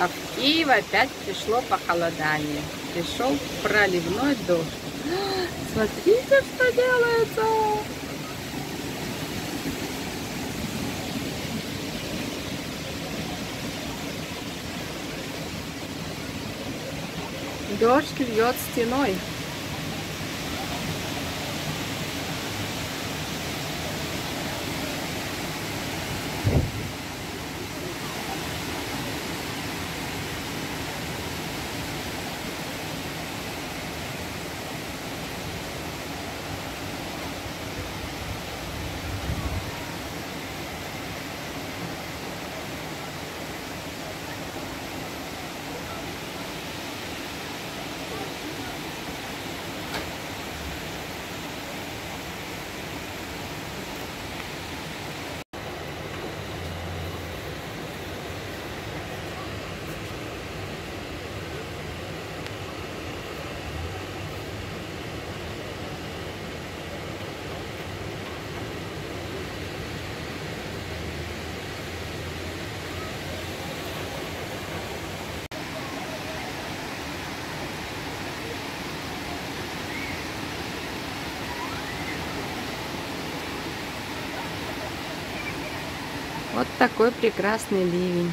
А в Киев опять пришло похолодание. Пришел проливной дождь. Смотрите, что делается! Дождь льет стеной. Вот такой прекрасный ливень.